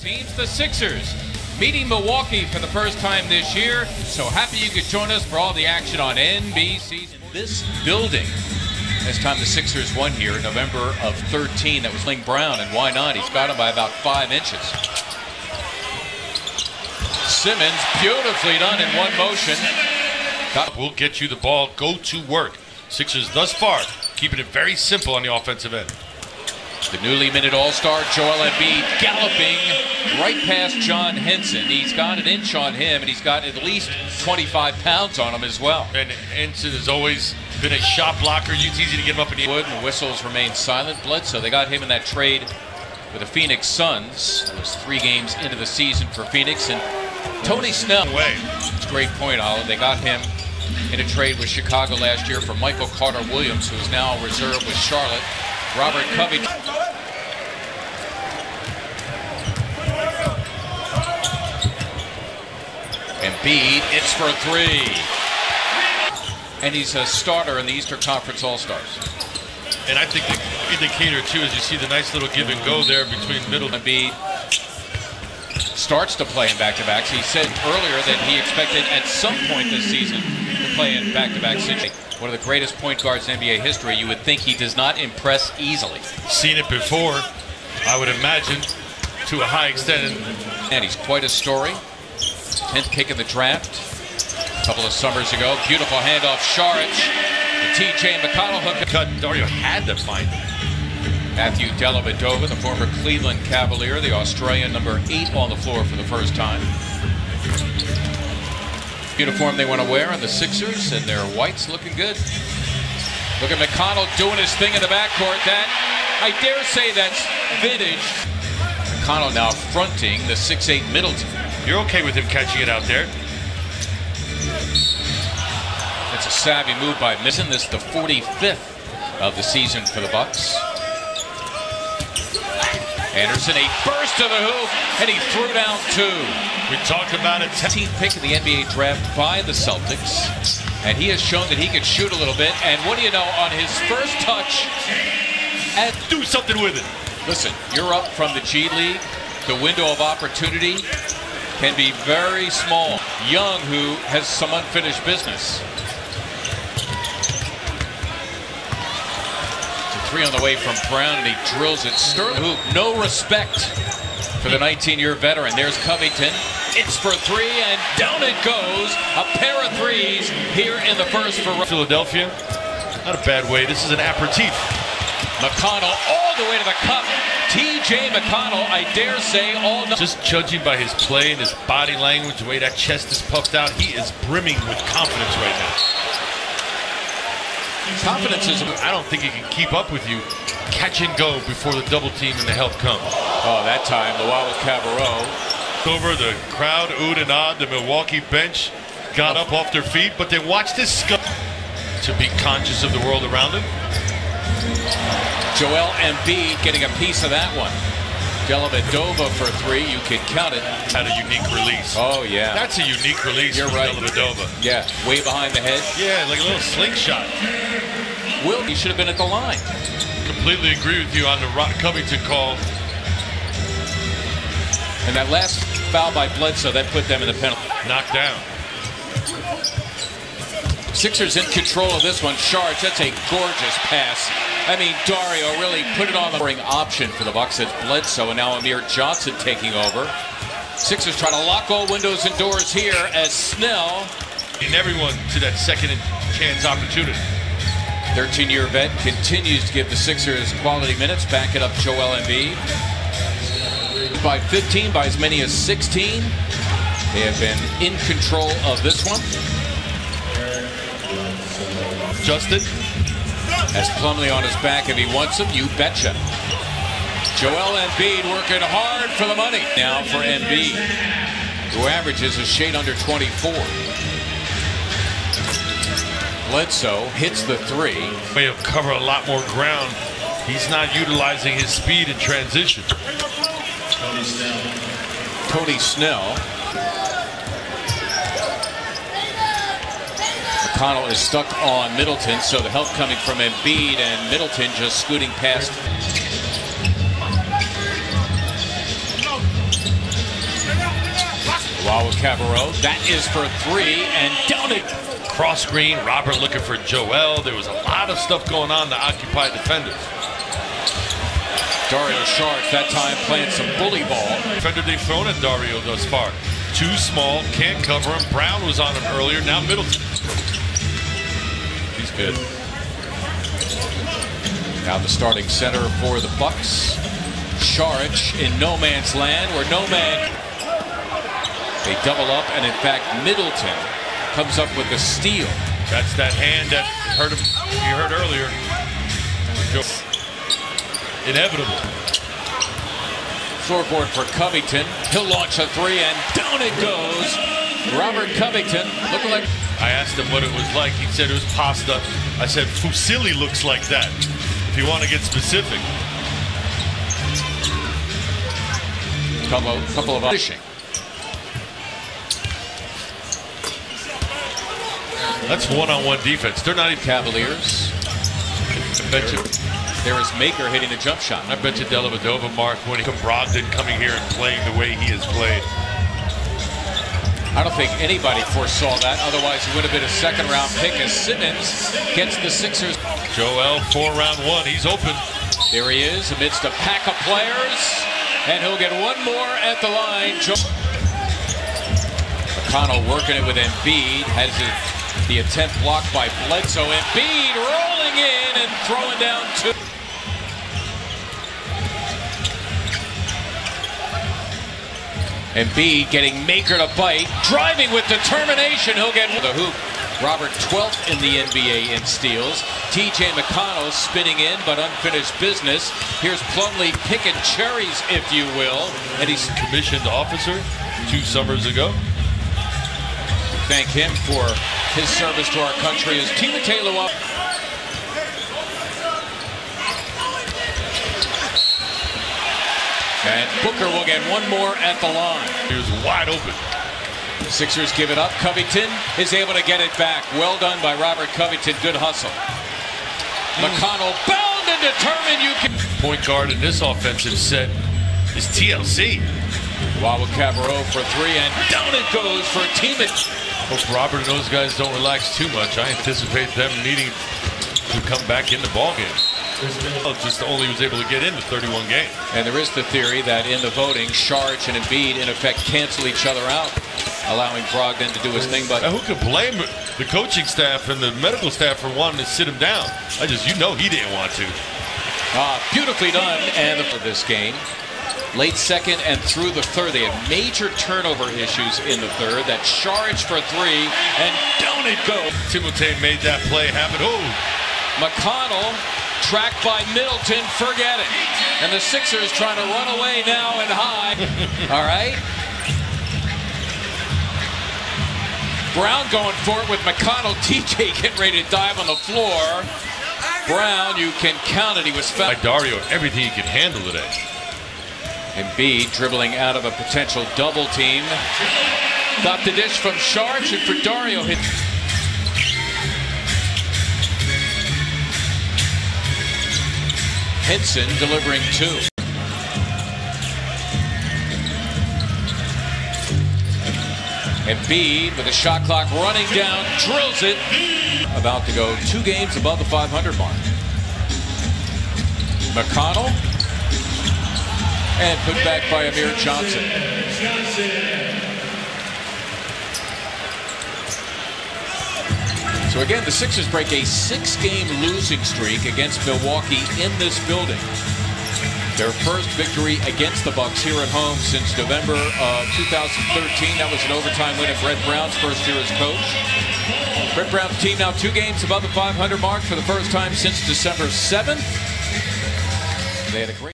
Teams, the Sixers, meeting Milwaukee for the first time this year. So happy you could join us for all the action on NBC. This building. This time the Sixers won here in November of 13. That was Ling Brown, and why not? He's got him by about five inches. Simmons, beautifully done in one motion. Got, will get you the ball. Go to work. Sixers thus far keeping it very simple on the offensive end. The newly minted All-Star Joel Embiid galloping right past John Henson. He's got an inch on him, and he's got at least 25 pounds on him as well. And Henson has always been a shot blocker. It's easy to get him up in the wood, and the whistles remain silent. Bledsoe, they got him in that trade with the Phoenix Suns. It was three games into the season for Phoenix, and Tony Snell. Way. It's a great point, Olive. They got him in a trade with Chicago last year for Michael Carter Williams, who is now a reserve with Charlotte. Robert Covington. Embiid, it's for three. And he's a starter in the Eastern Conference All-Stars. And I think the indicator, too, is you see the nice little give and go there between middle. Embiid starts to play in back-to-backs. He said earlier that he expected at some point this season to play in back-to-back situations. One of the greatest point guards in NBA history. You would think he does not impress easily. Seen it before, I would imagine, to a high extent. And he's quite a story. 10th pick in the draft a couple of summers ago. Beautiful handoff, Saric. The TJ McConnell hook. Cut. Dario had to find him. Matthew Dellavedova, the former Cleveland Cavalier, the Australian number eight on the floor for the first time. Uniform they want to wear on the Sixers, and their whites looking good. Look at McConnell doing his thing in the backcourt. That, I dare say that's vintage. McConnell now fronting the 6'8 Middleton. You're okay with him catching it out there. That's a savvy move by Missing. This is the 45th of the season for the Bucks. Anderson, a burst to the hoop, and he threw down two. We talked about a 10th pick in the NBA draft by the Celtics. And he has shown that he can shoot a little bit. And what do you know, on his first touch, and do something with it. Listen, you're up from the G League. The window of opportunity can be very small. Young, who has some unfinished business. Three on the way from Brown, and he drills it. Sterling, who no respect for the 19-year veteran. There's Covington. It's for three, and down it goes. A pair of threes here in the first for Philadelphia. Not a bad way. This is an aperitif. McConnell all the way to the cup. TJ McConnell, I dare say, all Just judging by his play and his body language, the way that chest is puffed out, he is brimming with confidence right now. Confidence is. I don't think he can keep up with you. Catch and go before the double team and the help comes. Oh, that time, the wild with Over the crowd, oohed and awed. The Milwaukee bench got up off their feet, but they watched this scum to be conscious of the world around them. Joel Embiid getting a piece of that one. Dellavedova for three, you can count it. Had a unique release. Oh, yeah. That's a unique release You're right. Dellavedova. Yeah, way behind the head. Yeah, like a little slingshot. Will, he should have been at the line. Completely agree with you on the Covington call. And that last foul by Bledsoe, that put them in the penalty. Knocked down. Sixers in control of this one. Sharge, that's a gorgeous pass. I mean, Dario really put it on the ring option for the Bucks. It's Bledsoe, and now Amir Johnson taking over. Sixers trying to lock all windows and doors here as Snell. And everyone to that second chance opportunity. 13-year vet continues to give the Sixers quality minutes. Back it up Joel Embiid. By 15, by as many as 16. They have been in control of this one. Justin. Has Plumlee on his back if he wants him, you betcha. Joel Embiid working hard for the money. Now for Embiid, who averages a shade under 24. Bledsoe hits the three. May have covered a lot more ground. He's not utilizing his speed in transition. Tony Snell. McConnell is stuck on Middleton, so the help coming from Embiid and Middleton just scooting past. Wawa Cabarro, that is for three, and down it. Cross screen, Robert looking for Joel. There was a lot of stuff going on to occupy defenders. Dario Saric that time playing some bully ball. Defender they've thrown at Dario thus far. Too small, can't cover him. Brown was on him earlier, now Middleton. He's good. Now the starting center for the Bucks. Saric in no man's land where no man. They double up, and in fact, Middleton comes up with the steal. That's that hand that hurt him. You heard earlier. Inevitable. Floorboard for Covington. He'll launch a three, and down it goes. Robert Covington looking like. I asked him what it was like. He said it was pasta. I said fusilli looks like that. If you want to get specific. Couple, couple of finishing. That's one-on-one defense. They're not even Cavaliers. I bet you. There is Maker hitting the jump shot. I bet you Dellavedova, Mark, when he Brogdon coming here and playing the way he has played. I don't think anybody foresaw that. Otherwise, he would have been a second round pick as Simmons gets the Sixers. Joel, four round one. He's open. There he is amidst a pack of players. And he'll get one more at the line. Jo McConnell working it with Embiid. Has the attempt blocked by Bledsoe. Embiid rolling in and throwing down two. Embiid getting Maker to bite, driving with determination. He'll get the hoop. Robert 12th in the NBA in steals. TJ McConnell spinning in, but unfinished business. Here's Plumlee picking cherries, if you will. And he's commissioned officer two summers ago. Thank him for his service to our country as Timothé Luwawu. And Booker will get one more at the line. He was wide open. Sixers give it up. Covington is able to get it back. Well done by Robert Covington. Good hustle. Mm. McConnell bound and determined you can. Point guard in this offensive set is TLC. Wawa Cabarro for three, and down it goes for Timothé. Hope Robert and those guys don't relax too much. I anticipate them needing to come back in the ball game. Just only was able to get into 31 games. And there is the theory that in the voting, Saric and Embiid in effect cancel each other out, allowing Brogdon to do his thing. But now who could blame the coaching staff and the medical staff for wanting to sit him down? I just, you know, he didn't want to. Uh, beautifully done. And for this game, late second and through the third, they had major turnover issues in the third. That Saric for three, and down it goes. Timothé made that play happen. Oh, McConnell tracked by Middleton, forget it. And the Sixers trying to run away now and high. All right. Brown going for it with McConnell. TJ getting ready to dive on the floor. Brown, you can count it. He was fouled. By Dario, everything he could handle today. Embiid dribbling out of a potential double team. Got the dish from Saric and for Dario hit. Henson delivering two. Embiid with the shot clock running down, drills it. About to go two games above the 500 mark. McConnell and put back by Amir Johnson. So again, the Sixers break a six-game losing streak against Milwaukee in this building. Their first victory against the Bucks here at home since November of 2013. That was an overtime win at Brett Brown's first year as coach. Brett Brown's team now two games above the 500 mark for the first time since December 7th. They had a great